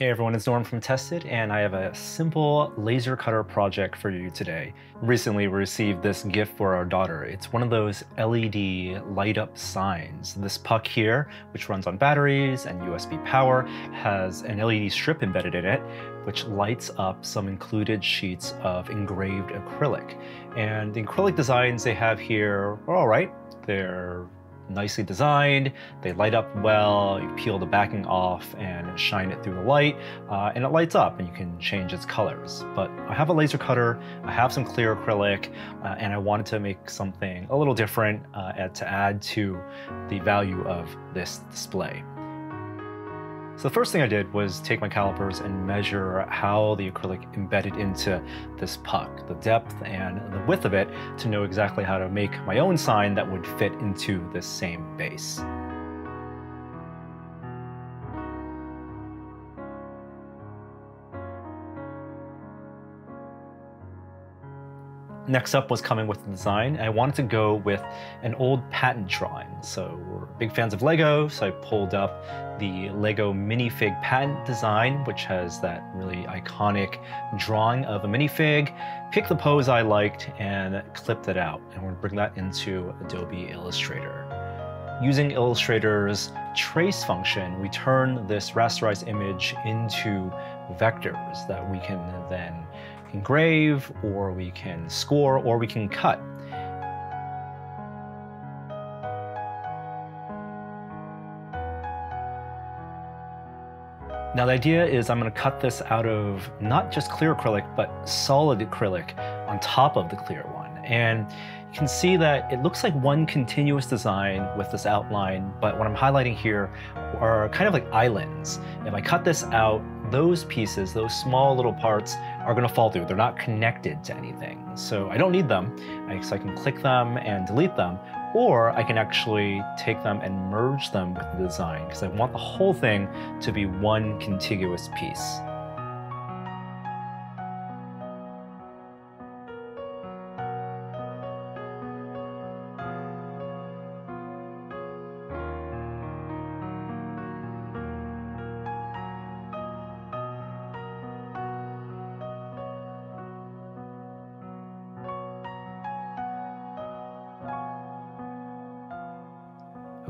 Hey everyone, it's Norm from Tested, and I have a simple laser cutter project for you today. Recently we received this gift for our daughter. It's one of those LED light up signs. This puck here, which runs on batteries and USB power, has an LED strip embedded in it, which lights up some included sheets of engraved acrylic. And the acrylic designs they have here are all right. They're nicely designed, they light up well, you peel the backing off and shine it through the light, uh, and it lights up and you can change its colors. But I have a laser cutter, I have some clear acrylic, uh, and I wanted to make something a little different uh, to add to the value of this display. So the first thing I did was take my calipers and measure how the acrylic embedded into this puck, the depth and the width of it, to know exactly how to make my own sign that would fit into this same base. Next up was coming with the design. I wanted to go with an old patent drawing. So we're big fans of Lego, so I pulled up the Lego minifig patent design, which has that really iconic drawing of a minifig, picked the pose I liked and clipped it out. And we're gonna bring that into Adobe Illustrator. Using Illustrator's trace function, we turn this rasterized image into vectors that we can then engrave, or we can score, or we can cut. Now the idea is I'm going to cut this out of not just clear acrylic, but solid acrylic on top of the clear one. And you can see that it looks like one continuous design with this outline, but what I'm highlighting here are kind of like islands. If I cut this out, those pieces, those small little parts, are to fall through. They're not connected to anything. So I don't need them. I, so I can click them and delete them, or I can actually take them and merge them with the design because I want the whole thing to be one contiguous piece.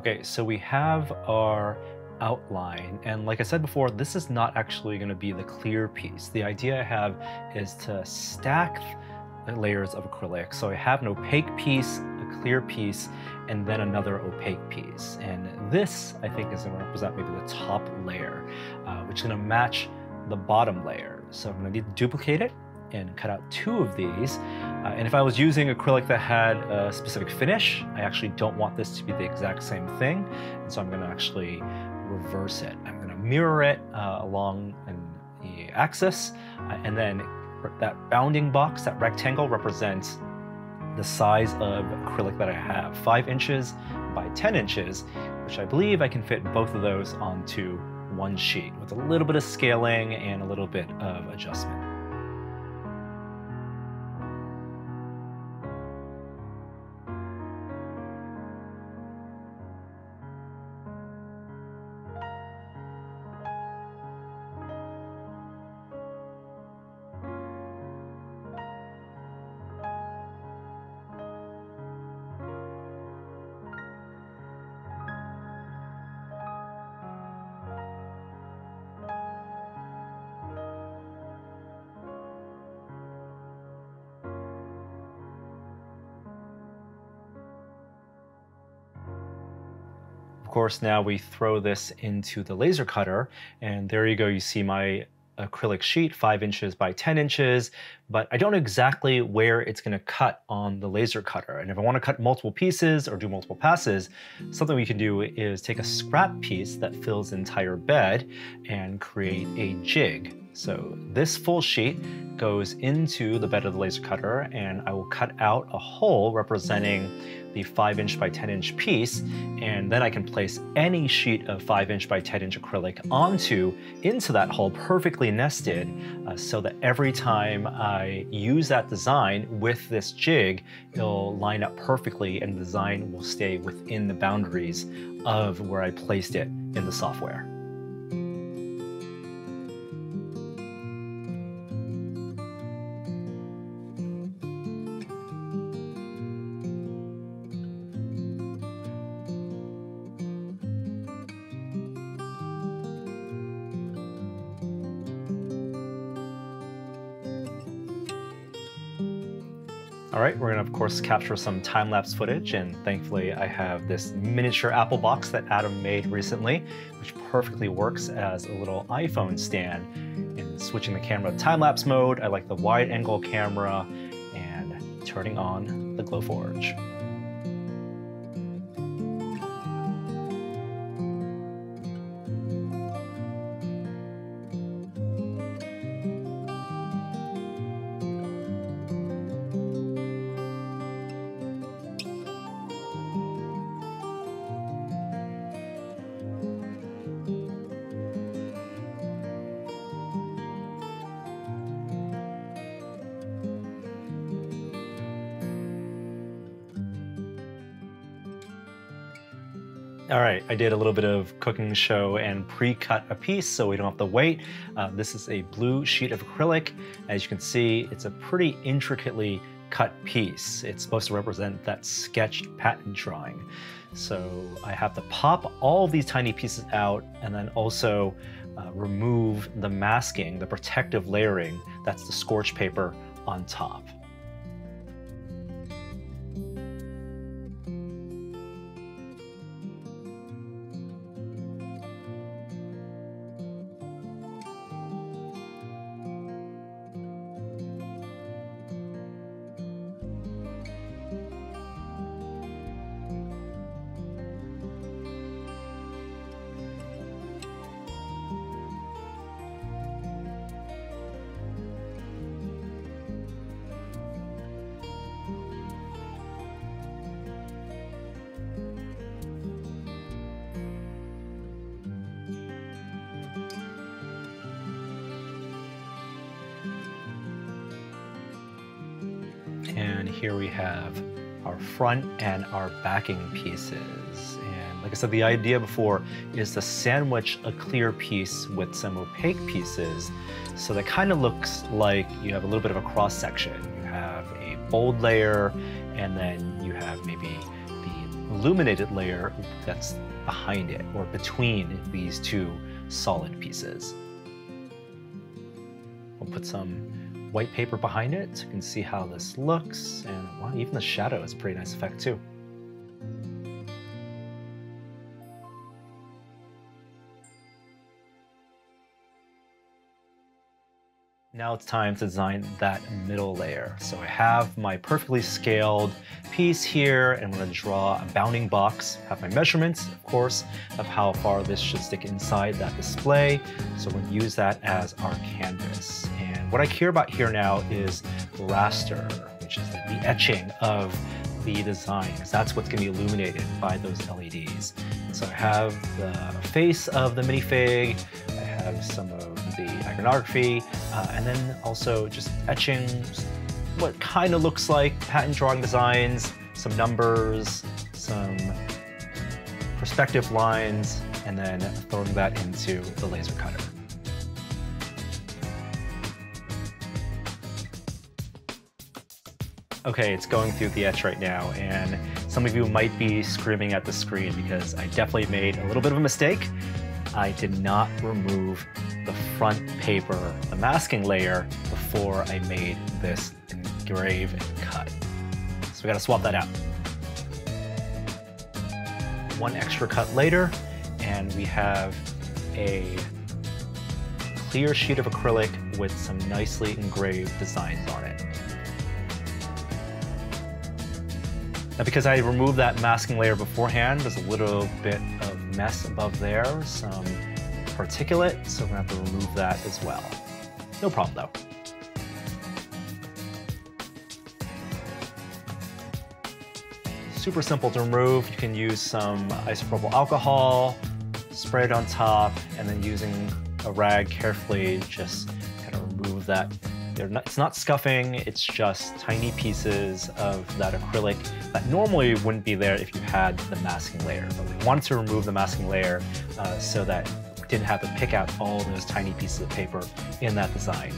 Okay, so we have our outline, and like I said before, this is not actually going to be the clear piece. The idea I have is to stack layers of acrylic. So I have an opaque piece, a clear piece, and then another opaque piece. And this, I think, is going to represent maybe the top layer, uh, which is going to match the bottom layer. So I'm going to need to duplicate it and cut out two of these. Uh, and if I was using acrylic that had a specific finish, I actually don't want this to be the exact same thing. And so I'm gonna actually reverse it. I'm gonna mirror it uh, along the axis, uh, and then that bounding box, that rectangle represents the size of acrylic that I have, five inches by 10 inches, which I believe I can fit both of those onto one sheet with a little bit of scaling and a little bit of adjustment. Course, now we throw this into the laser cutter, and there you go. You see my acrylic sheet, 5 inches by 10 inches, but I don't know exactly where it's going to cut on the laser cutter. And if I want to cut multiple pieces or do multiple passes, something we can do is take a scrap piece that fills the entire bed and create a jig. So this full sheet goes into the bed of the laser cutter and I will cut out a hole representing the 5 inch by 10 inch piece and then I can place any sheet of 5 inch by 10 inch acrylic onto into that hole perfectly nested uh, so that every time I use that design with this jig it'll line up perfectly and the design will stay within the boundaries of where I placed it in the software. All right, we're gonna of course capture some time-lapse footage and thankfully I have this miniature Apple box that Adam made recently, which perfectly works as a little iPhone stand. In switching the camera to time-lapse mode, I like the wide angle camera and turning on the Glowforge. All right, I did a little bit of cooking show and pre-cut a piece so we don't have to wait. Uh, this is a blue sheet of acrylic. As you can see, it's a pretty intricately cut piece. It's supposed to represent that sketched patent drawing. So I have to pop all these tiny pieces out and then also uh, remove the masking, the protective layering, that's the scorch paper on top. Here we have our front and our backing pieces. And like I said, the idea before is to sandwich a clear piece with some opaque pieces. So that kind of looks like you have a little bit of a cross section. You have a bold layer, and then you have maybe the illuminated layer that's behind it or between these two solid pieces. We'll put some white paper behind it so you can see how this looks. And well, even the shadow is a pretty nice effect too. Now it's time to design that middle layer. So I have my perfectly scaled piece here and I'm gonna draw a bounding box, have my measurements, of course, of how far this should stick inside that display. So we're gonna use that as our canvas. And what I care about here now is raster, which is the etching of the design, because that's what's gonna be illuminated by those LEDs. so I have the face of the minifig, I have some of the iconography, uh, and then also just etching what kind of looks like patent drawing designs, some numbers, some perspective lines, and then throwing that into the laser cutter. Okay, it's going through the etch right now, and some of you might be screaming at the screen because I definitely made a little bit of a mistake. I did not remove the front paper, the masking layer, before I made this engrave and cut. So we gotta swap that out. One extra cut later, and we have a clear sheet of acrylic with some nicely engraved designs on it. Now because I removed that masking layer beforehand, there's a little bit of mess above there, some particulate, so we're gonna have to remove that as well. No problem though. Super simple to remove. You can use some isopropyl alcohol, spray it on top, and then using a rag carefully just kind of remove that it's not scuffing, it's just tiny pieces of that acrylic that normally wouldn't be there if you had the masking layer. But we wanted to remove the masking layer uh, so that didn't have to pick out all those tiny pieces of paper in that design.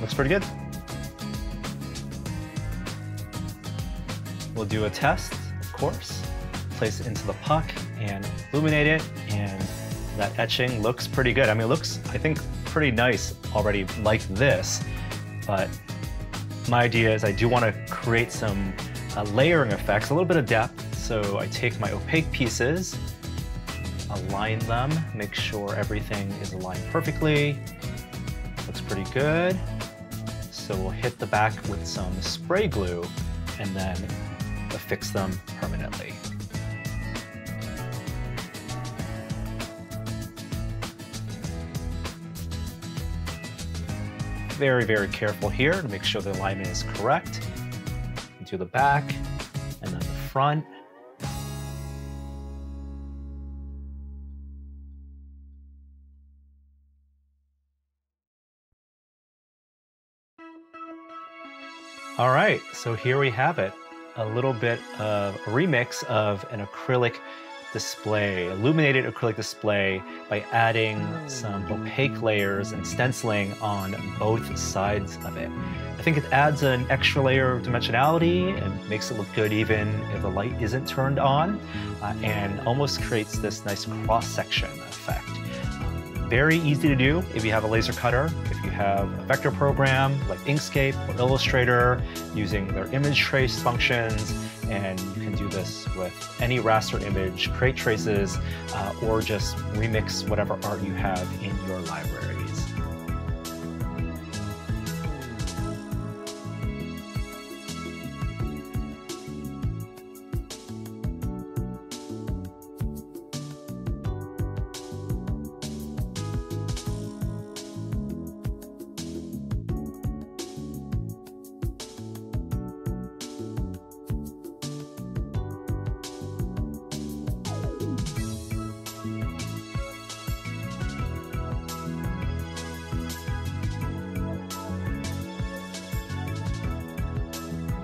Looks pretty good. We'll do a test, of course. Place it into the puck and illuminate it, and that etching looks pretty good. I mean, it looks, I think, pretty nice already like this, but my idea is I do want to create some uh, layering effects, a little bit of depth. So I take my opaque pieces, align them, make sure everything is aligned perfectly. Looks pretty good. So we'll hit the back with some spray glue and then affix them permanently. Very, very careful here to make sure the alignment is correct. Do the back and then the front. All right, so here we have it. A little bit of a remix of an acrylic display, illuminated acrylic display by adding some opaque layers and stenciling on both sides of it. I think it adds an extra layer of dimensionality and makes it look good even if the light isn't turned on uh, and almost creates this nice cross-section effect. Very easy to do if you have a laser cutter, if you have a vector program like Inkscape or Illustrator using their image trace functions, and you can do this with any raster image, create traces, uh, or just remix whatever art you have in your library.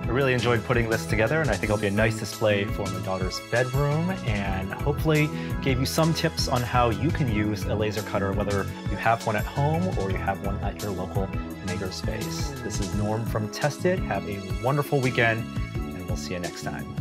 I really enjoyed putting this together and I think it'll be a nice display for my daughter's bedroom and hopefully gave you some tips on how you can use a laser cutter, whether you have one at home or you have one at your local makerspace. This is Norm from Tested. Have a wonderful weekend and we'll see you next time.